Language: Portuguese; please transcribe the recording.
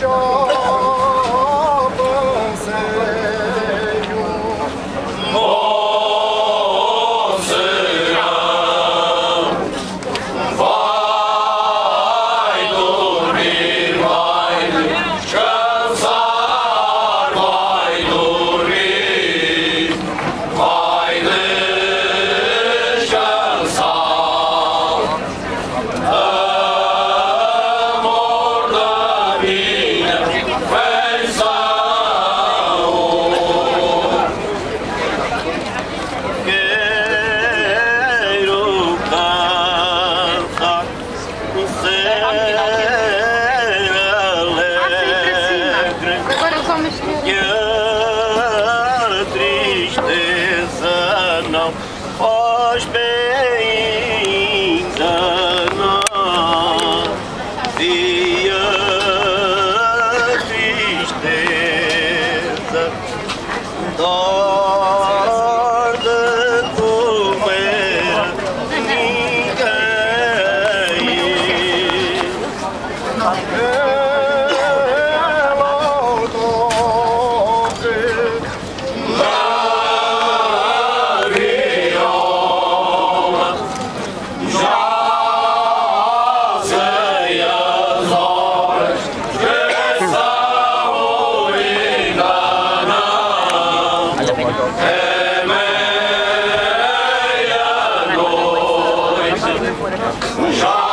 しょう。E a tristeza não faz bem a nós. Tristeza dor de comer ninguém. Já